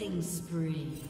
Killing spree.